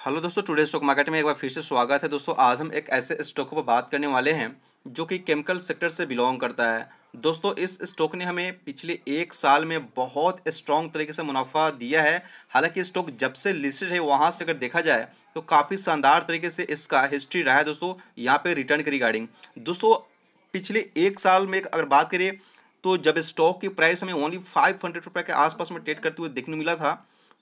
Hello दोस्तों, today stock market में एक बार फिर से स्वागत है। दोस्तों, आज हम एक ऐसे स्टॉक पर बात करने वाले हैं, जो कि केमिकल सेक्टर से बिलोंग करता है। दोस्तों, इस स्टॉक ने हमें पिछले एक साल में बहुत स्ट्रॉन्ग तरीके से मुनाफा दिया है। हालाँकि स्टॉक जब से लिस्टेड है, वहाँ से अगर देखा जाए तो काफ़ी शानदार तरीके से इसका हिस्ट्री रहा है। दोस्तों, यहाँ पे रिटर्न के रिगार्डिंग दोस्तों, पिछले एक साल में अगर बात करें तो जब स्टॉक की प्राइस हमें ओनली फाइव हंड्रेड रुपये के आसपास में ट्रेड करते हुए देखने मिला था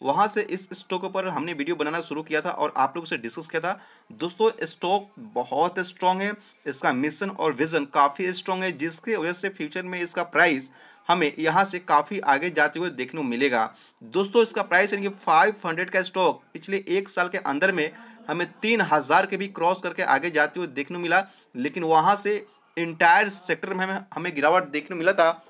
वहाँ से इस स्टॉक पर हमने वीडियो बनाना शुरू किया था और आप लोगों से डिस्कस किया था। दोस्तों स्टॉक बहुत स्ट्रांग है, इसका मिशन और विजन काफ़ी स्ट्रांग है, जिसकी वजह से फ्यूचर में इसका प्राइस हमें यहाँ से काफ़ी आगे जाते हुए देखने को मिलेगा। दोस्तों, इसका प्राइस यानी कि फाइव हंड्रेड का स्टॉक पिछले एक साल के अंदर में हमें तीन हज़ार के भी क्रॉस करके आगे जाते हुए देखने को मिला, लेकिन वहाँ से इंटायर सेक्टर में हमें हमें गिरावट देखने को मिला था,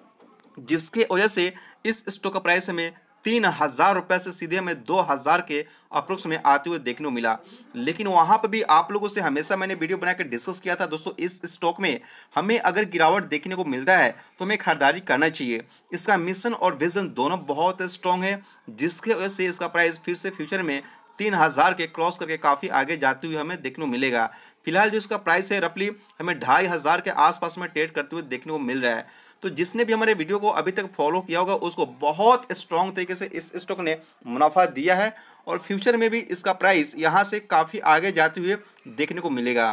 जिसके वजह से इस स्टॉक का प्राइस हमें तीन हज़ार रुपये से सीधे हमें दो हज़ार के अप्रोक्स में आते हुए देखने को मिला। लेकिन वहाँ पर भी आप लोगों से हमेशा मैंने वीडियो बना के डिस्कस किया था, दोस्तों, इस स्टॉक में हमें अगर गिरावट देखने को मिलता है तो हमें खरीदारी करना चाहिए। इसका मिशन और विजन दोनों बहुत स्ट्रॉन्ग है, जिसके वजह से इसका प्राइस फिर से फ्यूचर में तीन हज़ार के क्रॉस करके काफ़ी आगे जाते हुए हमें देखने को मिलेगा। फ़िलहाल जो इसका प्राइस है रफली हमें ढाई हज़ार के आसपास में ट्रेड करते हुए देखने को मिल रहा है। तो जिसने भी हमारे वीडियो को अभी तक फॉलो किया होगा, उसको बहुत स्ट्रॉन्ग तरीके से इस स्टॉक ने मुनाफा दिया है और फ्यूचर में भी इसका प्राइस यहाँ से काफ़ी आगे जाते हुए देखने को मिलेगा।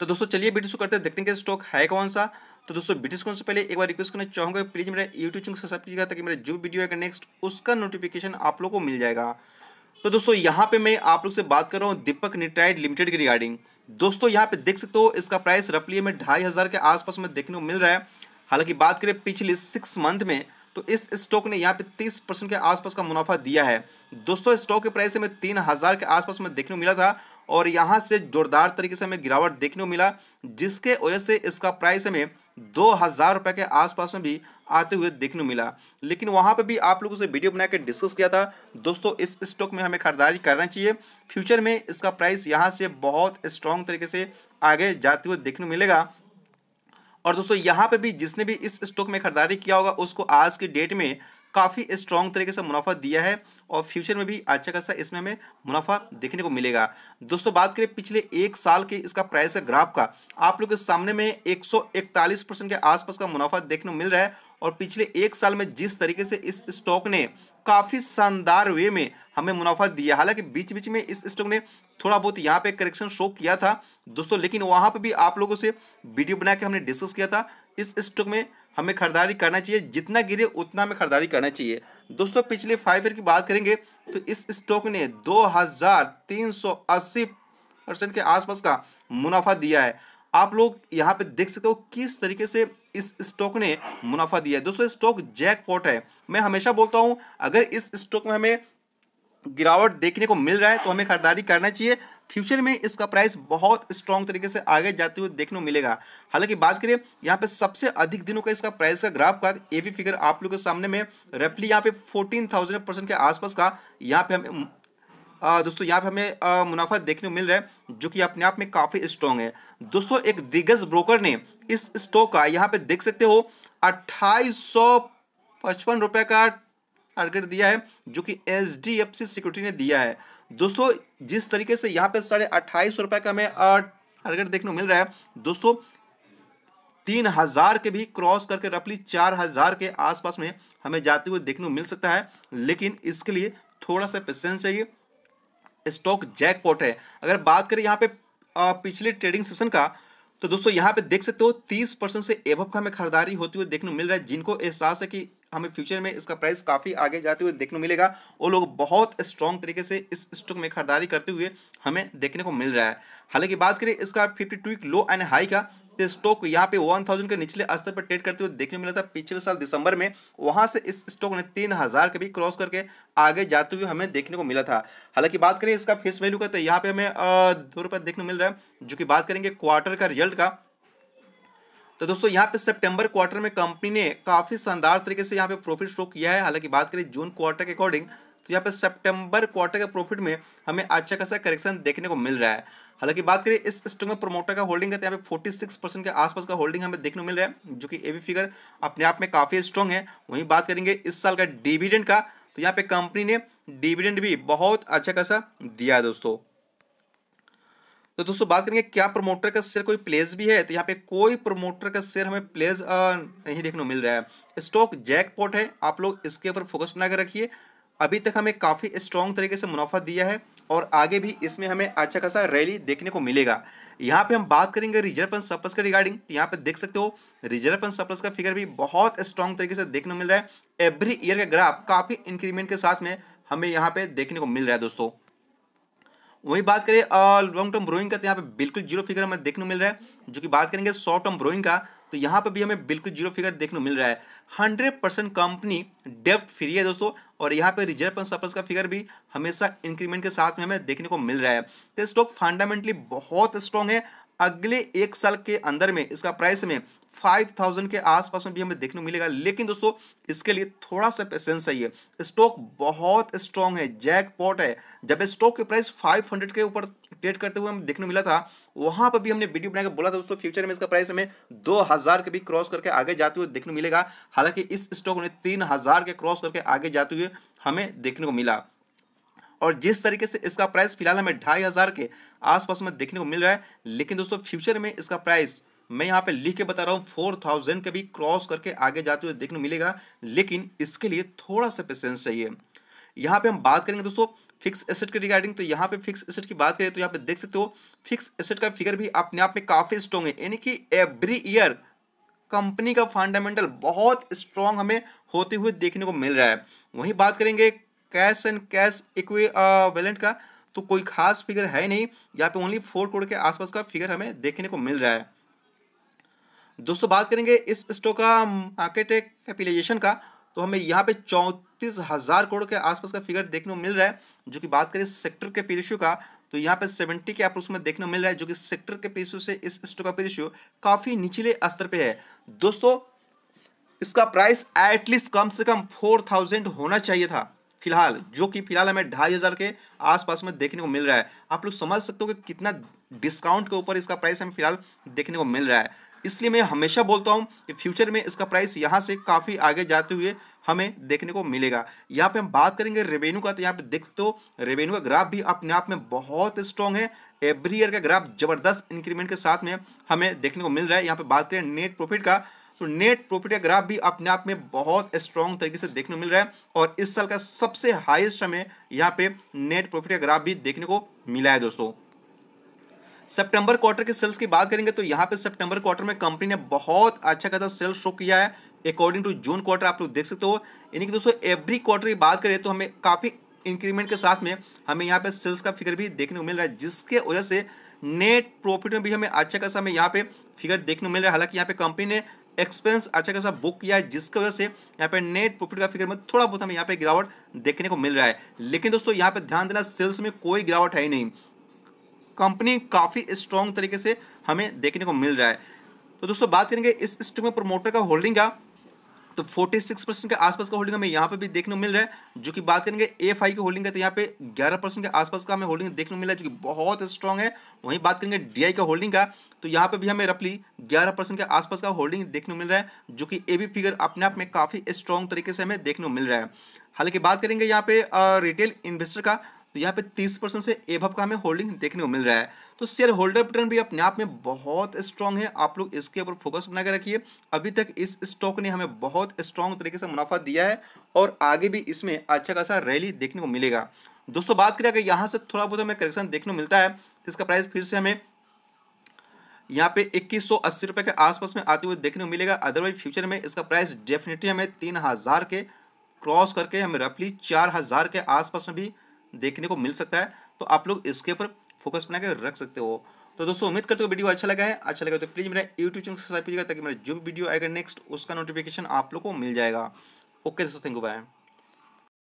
तो दोस्तों, चलिए वीडियो शुरू करते हैं, देखते हैं कि स्टॉक है कौन सा। तो दोस्तों वीडियो कौन से पहले एक बार रिक्वेस्ट करना चाहूँगा प्लीज़ मेरा यूट्यूब चैनल सब्सक्राइब कीजिएगा ताकि मेरा जो वीडियो है नेक्स्ट उसका नोटिफिकेशन आप लोग को मिल जाएगा। तो दोस्तों, यहाँ पे मैं आप लोग से बात कर रहा हूँ दीपक निट्राइड लिमिटेड की रिगार्डिंग दोस्तों, यहाँ पे देख सकते हो, इसका प्राइस रफली में ढाई हज़ार के आसपास में देखने को मिल रहा है। हालाँकि बात करें पिछले सिक्स मंथ में तो इस स्टॉक ने यहाँ पे तीस परसेंट के आसपास का मुनाफा दिया है। दोस्तों स्टॉक के प्राइस में तीन हज़ार के आसपास में देखने को मिला था और यहाँ से जोरदार तरीके से हमें गिरावट देखने को मिला, जिसके वजह से इसका प्राइस हमें दो हज़ार रुपये के आसपास में भी आते हुए देखने को मिला। लेकिन वहाँ पे भी आप लोगों से वीडियो बना के डिस्कस किया था। दोस्तों, इस स्टॉक में हमें खरीदारी करना चाहिए। फ्यूचर में इसका प्राइस यहाँ से बहुत स्ट्रॉन्ग तरीके से आगे जाते हुए देखने को मिलेगा। और दोस्तों, यहाँ पे भी जिसने भी इस स्टॉक में खरीदारी किया होगा, उसको आज की डेट में काफ़ी स्ट्रॉन्ग तरीके से मुनाफा दिया है और फ्यूचर में भी अच्छा खासा इसमें हमें मुनाफा देखने को मिलेगा। दोस्तों, बात करें पिछले एक साल के इसका प्राइस है ग्राफ का। आप लोग के सामने में 141 परसेंट के आसपास का मुनाफा देखने को मिल रहा है और पिछले एक साल में जिस तरीके से इस स्टॉक ने काफ़ी शानदार वे में हमें मुनाफा दिया, हालाँकि बीच बीच में इस स्टॉक ने थोड़ा बहुत यहाँ पे करेक्शन शो किया था दोस्तों, लेकिन वहाँ पे भी आप लोगों से वीडियो बना के हमने डिस्कस किया था। इस स्टॉक में हमें खरीदारी करना चाहिए, जितना गिरे उतना हमें खरीदारी करना चाहिए। दोस्तों, पिछले फाइव ईयर की बात करेंगे तो इस स्टॉक ने दो हज़ार तीन सौ अस्सी परसेंट के आसपास का मुनाफा दिया है। आप लोग यहाँ पे देख सकते हो किस तरीके से इस स्टॉक ने मुनाफा दिया है। दोस्तों स्टॉक जैकपॉट है। मैं हमेशा बोलता हूँ, अगर इस स्टॉक में हमें गिरावट देखने को मिल रहा है तो हमें खरीदारी करना चाहिए। फ्यूचर में इसका प्राइस बहुत स्ट्रॉन्ग तरीके से आगे जाते हुए देखने को मिलेगा। हालाँकि बात करें, यहाँ पे सबसे अधिक दिनों का इसका प्राइस का ग्राफ का ए भी फिगर आप लोगों के सामने में रफली यहाँ पे फोर्टीन थाउज़ेंड परसेंट के आसपास का यहाँ पे हमें दोस्तों, यहाँ पे हमें मुनाफा देखने को मिल रहा है, जो कि अपने आप में काफ़ी स्ट्रॉन्ग है। दोस्तों, एक दिग्गज ब्रोकर ने इस स्टॉक का, यहाँ पे देख सकते हो, अट्ठाईस सौ पचपन रुपये का टारगेट दिया है, जो कि H D F C securities ने दिया है। दोस्तों, जिस तरीके से यहाँ पे साढ़े अट्ठाईस सौ रुपये का हमें टारगेट देखने को मिल रहा है, दोस्तों, तीन हज़ार के भी क्रॉस करके रफली चार हज़ार के आसपास में हमें जाते हुए देखने को मिल सकता है, लेकिन इसके लिए थोड़ा सा पेशेंस चाहिए। स्टॉक जैकपॉट है। अगर बात करें यहाँ पे पिछले ट्रेडिंग सेशन का तो दोस्तों, यहाँ पे देख सकते हो, तीस परसेंट से एवब का हमें खरीदारी होती हुई देखने को मिल रहा है, जिनको एहसास है कि हमें फ्यूचर में इसका प्राइस काफ़ी आगे जाते हुए देखने को मिलेगा। वो लोग बहुत स्ट्रॉन्ग तरीके से इस स्टॉक में खरीदारी करते हुए हमें देखने को मिल रहा है। हालाँकि बात करें इसका fifty two low and high का तो स्टॉक यहाँ पे वन थाउज़ेंड के निचले स्तर पर ट्रेड करते हुए देखने को मिला था पिछले साल दिसंबर में। वहाँ से इस स्टॉक ने तीन हज़ार के भी क्रॉस करके आगे जाते हुए हमें देखने को मिला था। हालाँकि बात करें इसका फेस वैल्यू का तो यहाँ पे हमें दो रुपये देखने को मिल रहा है। जो कि बात करेंगे क्वार्टर का रिज़ल्ट का तो दोस्तों, यहाँ पे सितंबर क्वार्टर में कंपनी ने काफ़ी शानदार तरीके से यहाँ पे प्रॉफिट शो किया है। हालाँकि बात करें जून क्वार्टर के अकॉर्डिंग तो यहाँ पे सितंबर क्वार्टर के प्रॉफिट में हमें अच्छा खासा करेक्शन देखने को मिल रहा है। हालाँकि बात करें इस स्टॉक में प्रोमोटर का होल्डिंग है तो यहाँ पे फोर्टी सिक्स परसेंट के आसपास का होल्डिंग हमें देखने को मिल रहा है, जो कि ए फिगर अपने आप में काफ़ी स्ट्रॉन्ग है। वहीं बात करेंगे इस साल का डिविडेंड का तो यहाँ पे कंपनी ने डिविडेंड भी बहुत अच्छा खासा दिया है दोस्तों। तो दोस्तों, बात करेंगे क्या प्रमोटर का शेयर कोई प्लेस भी है? तो यहाँ पे कोई प्रमोटर का शेयर हमें प्लेस नहीं देखने को मिल रहा है। स्टॉक जैकपॉट है। आप लोग इसके ऊपर फोकस बना कर रखिए। अभी तक हमें काफ़ी स्ट्रॉन्ग तरीके से मुनाफा दिया है और आगे भी इसमें हमें अच्छा खासा रैली देखने को मिलेगा। यहाँ पे हम बात करेंगे रिज़र्व एंड सरप्लस के रिगार्डिंग तो यहाँ पे देख सकते हो रिज़र्व एंड सरप्लस का फिगर भी बहुत स्ट्रॉन्ग तरीके से देखने को मिल रहा है। एवरी ईयर का ग्राफ काफ़ी इंक्रीमेंट के साथ में हमें यहाँ पे देखने को मिल रहा है दोस्तों। वही बात करें लॉन्ग टर्म ब्रोइंग का तो यहाँ पे बिल्कुल ज़ीरो फिगर हमें देखने को मिल रहा है, जो कि बात करेंगे शॉर्ट टर्म ब्रोइंग का तो यहाँ पे भी हमें बिल्कुल ज़ीरो फिगर देखने को मिल रहा है। हंड्रेड परसेंट कंपनी डेफ्ट फ्री है दोस्तों, और यहाँ पे रिज़र्व एंड सरप्लस का फिगर भी हमेशा इंक्रीमेंट के साथ में हमें देखने को मिल रहा है। तो स्टॉक फंडामेंटली बहुत स्ट्रॉन्ग है अगले एक साल के अंदर में, इसका प्राइस में फाइव थाउज़ेंड के आसपास में भी हमें देखने को मिलेगा। लेकिन दोस्तों, इसके लिए थोड़ा सा पेशेंस चाहिए। स्टॉक बहुत स्ट्रॉन्ग है जैक पॉट है। जब स्टॉक के प्राइस फाइव हंड्रेड के ऊपर ट्रेड करते हुए हमें देखने को मिला था, वहाँ पर भी हमने वीडियो बनाकर बोला था दोस्तों फ्यूचर में इसका प्राइस हमें दो हज़ार के भी क्रॉस करके आगे जाते हुए देखने को मिलेगा। हालाँकि इस स्टॉक ने तीन हज़ार के क्रॉस करके आगे जाते हुए हमें देखने को मिला। और जिस तरीके से इसका प्राइस फ़िलहाल हमें ढाई हज़ार के आसपास में देखने को मिल रहा है, लेकिन दोस्तों फ्यूचर में इसका प्राइस मैं यहाँ पे लिख के बता रहा हूँ फोर थाउज़ेंड के भी क्रॉस करके आगे जाते हुए देखने को मिलेगा, लेकिन इसके लिए थोड़ा सा पेशेंस चाहिए। यहाँ पे हम बात करेंगे दोस्तों फिक्स एसेट के रिगार्डिंग तो यहाँ पे फिक्स एसेट की बात करें तो यहाँ पे देख सकते हो फिक्स एसेट का फिगर भी अपने आप में काफ़ी स्ट्रॉन्ग है, यानी कि एवरी ईयर कंपनी का फंडामेंटल बहुत स्ट्रॉन्ग हमें होते हुए देखने को मिल रहा है। वहीं बात करेंगे कैश एंड कैश इक्विवेलेंट का तो कोई खास फिगर है नहीं। यहाँ पे ओनली फोर करोड़ के आसपास का फिगर हमें देखने को मिल रहा है। दोस्तों, बात करेंगे इस स्टॉक का मार्केट कैपिटलाइजेशन का। तो हमें यहाँ पे चौंतीस हज़ार करोड़ के आसपास का फिगर देखने को मिल रहा है, जो कि बात करें सेक्टर के पेरिशियो का। तो यहाँ पे सेवेंटी के अप्रोक्स में देखने को मिल रहा है, जो कि सेक्टर के पेरिशियो से इस स्टॉक का पेरिशियो काफ़ी निचले स्तर पे है। दोस्तों, इसका प्राइस एटलीस्ट कम से कम फोर थाउज़ेंड होना चाहिए था। फ़िलहाल, जो कि फ़िलहाल हमें ढाई हज़ार के आसपास में देखने को मिल रहा है। आप लोग समझ सकते हो कि कितना डिस्काउंट के ऊपर इसका प्राइस हमें फ़िलहाल देखने को मिल रहा है। इसलिए मैं हमेशा बोलता हूँ कि फ्यूचर में इसका प्राइस यहाँ से काफ़ी आगे जाते हुए हमें देखने को मिलेगा। यहाँ पे हम बात करेंगे रेवेन्यू का तो यहाँ पे देख सकते हो रेवेन्यू का ग्राफ भी अपने आप में बहुत स्ट्रॉन्ग है। एवरी ईयर का ग्राफ ज़बरदस्त इंक्रीमेंट के साथ में हमें देखने को मिल रहा है। यहाँ पे बात करें नेट प्रॉफिट का तो नेट प्रॉफिट का ग्राफ भी अपने आप में बहुत स्ट्रॉन्ग तरीके से देखने को मिल रहा है और इस साल का सबसे हाईएस्ट हमें यहाँ पे नेट प्रॉफिट का ग्राफ भी देखने को मिला है दोस्तों। सितंबर क्वार्टर के सेल्स की बात करेंगे तो यहाँ पे सितंबर क्वार्टर में कंपनी ने बहुत अच्छा खासा सेल्स शो किया है। अकॉर्डिंग टू जून क्वार्टर आप लोग देख सकते हो। यानी कि दोस्तों एवरी क्वार्टर की बात करें तो हमें काफ़ी इंक्रीमेंट के साथ में हमें यहाँ पे सेल्स का फिगर भी देखने को मिल रहा है, जिसके वजह से नेट प्रॉफिट में भी हमें अच्छा खासा हमें यहाँ पे फिगर देखने को मिल रहा है। हालाँकि यहाँ पे कंपनी ने एक्सपेंस अच्छा खासा बुक किया है, जिसकी वजह से यहाँ पे नेट प्रॉफिट का फिगर में थोड़ा बहुत हमें यहाँ पे गिरावट देखने को मिल रहा है। लेकिन दोस्तों, यहाँ पे ध्यान देना सेल्स में कोई गिरावट है ही नहीं। कंपनी काफ़ी स्ट्रॉन्ग तरीके से हमें देखने को मिल रहा है। तो दोस्तों, बात करेंगे इस स्टॉक में प्रोमोटर का होल्डिंग का। तो 46 परसेंट के आसपास का होल्डिंग हमें यहाँ पे भी देखने को मिल रहा है। जो कि बात करेंगे एफ़ आई की होल्डिंग का तो यहाँ पे 11 परसेंट के आसपास का हमें होल्डिंग देखने को मिला है, जो कि बहुत स्ट्रॉन्ग है। वहीं बात करेंगे डीआई का होल्डिंग का तो यहाँ पे भी हमें रफली 11 परसेंट के आसपास का होल्डिंग देखने को मिल रहा है, जो कि ए भी फिगर अपने आप में काफ़ी स्ट्रॉन्ग तरीके से हमें देखने को मिल रहा है। हालाँकि बात करेंगे यहाँ पे रिटेल इन्वेस्टर का तो यहाँ पे तीस परसेंट से एभव का हमें होल्डिंग देखने को मिल रहा है। तो शेयर होल्डर रिटर्न भी अपने आप में बहुत स्ट्रॉन्ग है। आप लोग इसके ऊपर फोकस बना के रखिए। अभी तक इस स्टॉक ने हमें बहुत स्ट्रॉन्ग तरीके से मुनाफा दिया है और आगे भी इसमें अच्छा खासा रैली देखने को मिलेगा। दोस्तों, बात करें, अगर यहाँ से थोड़ा बहुत हमें करेक्शन देखने को मिलता है तो इसका प्राइस फिर से हमें यहाँ पे इक्कीस सौ अस्सी रुपये के आसपास में आते हुए देखने को मिलेगा। अदरवाइज़ फ्यूचर में इसका प्राइस डेफिनेटली हमें तीन हज़ार के क्रॉस करके हमें रफली चार हज़ार के आसपास में भी देखने को मिल सकता है तो आप लोग इसके ऊपर फोकस बना के रख सकते हो। तो दोस्तों, उम्मीद करते हो वीडियो अच्छा लगा है। अच्छा लगा तो प्लीज़ मेरा यूट्यूब चैनल सब्सक्राइब कीजिएगा ताकि मेरा जो भी वीडियो आएगा नेक्स्ट उसका नोटिफिकेशन आप लोग को मिल जाएगा। ओके दोस्तों थैंक यू बाय